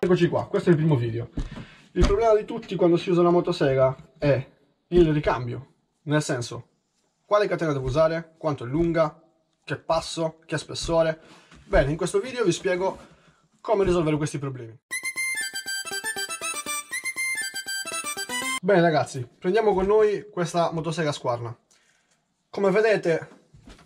Eccoci qua, questo è il primo video. Il problema di tutti quando si usa una motosega è il ricambio, nel senso, quale catena devo usare, quanto è lunga, che passo, che spessore. Bene, in questo video vi spiego come risolvere questi problemi. Bene ragazzi, prendiamo con noi questa motosega squarna. Come vedete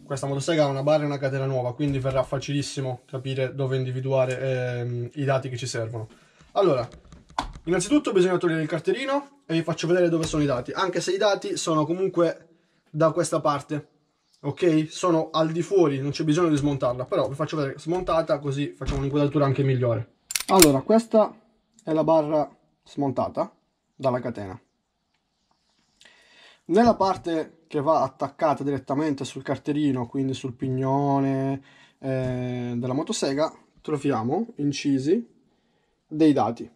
questa motosega ha una barra e una catena nuova, quindi verrà facilissimo capire dove individuare ehm, i dati che ci servono. Allora, innanzitutto bisogna togliere il cartellino e vi faccio vedere dove sono i dati, anche se i dati sono comunque da questa parte, ok? Sono al di fuori, non c'è bisogno di smontarla, però vi faccio vedere smontata così facciamo un'inquadratura anche migliore. Allora, questa è la barra smontata dalla catena. Nella parte che va attaccata direttamente sul carterino, quindi sul pignone eh, della motosega, troviamo incisi dei dati.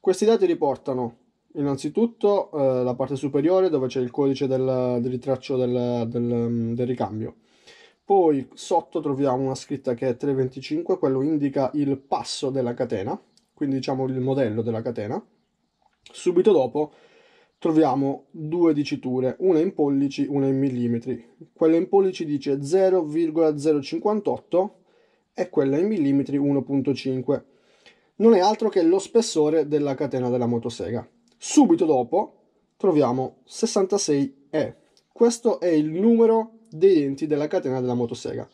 Questi dati riportano innanzitutto eh, la parte superiore dove c'è il codice del, del ritraccio del, del, del, ricambio. Poi sotto troviamo una scritta che è 325, quello indica il passo della catena, quindi diciamo il modello della catena. Subito dopo troviamo due diciture, una in pollici, una in millimetri. Quella in pollici dice 0,058 e quella in millimetri 1,5. Non è altro che lo spessore della catena della motosega. Subito dopo troviamo 66E. Questo è il numero dei denti della catena della motosega.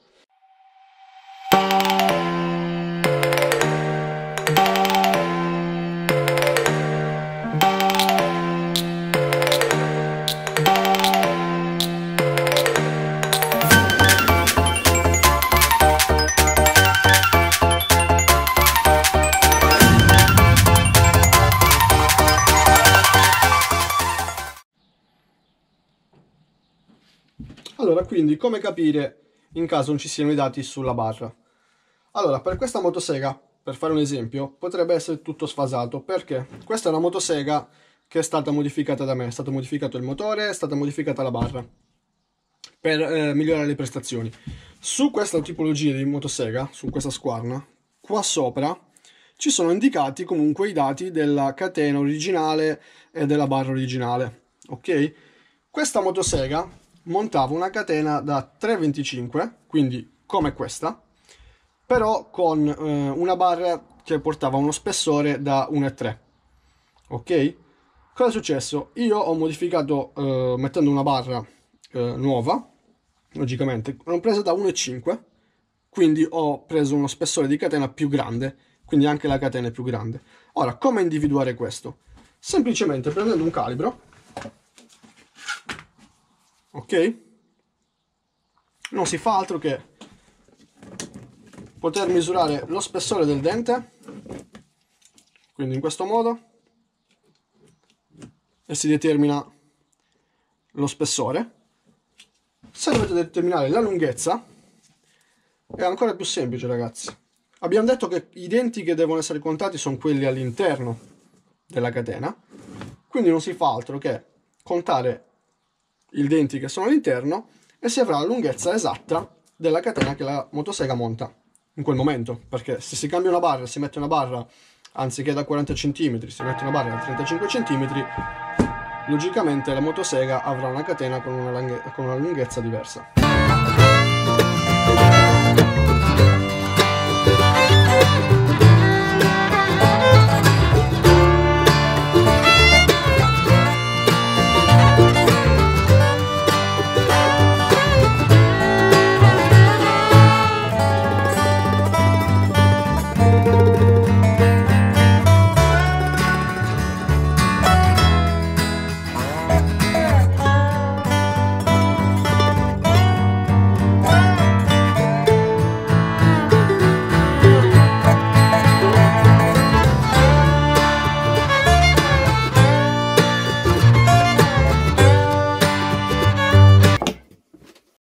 Allora, quindi, come capire in caso non ci siano i dati sulla barra? Allora, per questa motosega, per fare un esempio, potrebbe essere tutto sfasato, perché questa è una motosega che è stata modificata da me, è stato modificato il motore, è stata modificata la barra, per eh, migliorare le prestazioni. Su questa tipologia di motosega, su questa squarna, qua sopra ci sono indicati comunque i dati della catena originale e della barra originale, ok? Questa motosega montavo una catena da 3,25, quindi come questa, però con eh, una barra che portava uno spessore da 1,3. Ok? Cosa è successo? Io ho modificato eh, mettendo una barra eh, nuova, logicamente, l'ho presa da 1,5, quindi ho preso uno spessore di catena più grande, quindi anche la catena è più grande. Ora, come individuare questo? Semplicemente prendendo un calibro ok? Non si fa altro che poter misurare lo spessore del dente, quindi in questo modo, e si determina lo spessore. Se dovete determinare la lunghezza, è ancora più semplice ragazzi. Abbiamo detto che i denti che devono essere contati sono quelli all'interno della catena, quindi non si fa altro che contare i denti che sono all'interno e si avrà la lunghezza esatta della catena che la motosega monta in quel momento perché se si cambia una barra si mette una barra anziché da 40 cm si mette una barra da 35 cm logicamente la motosega avrà una catena con una, con una lunghezza diversa.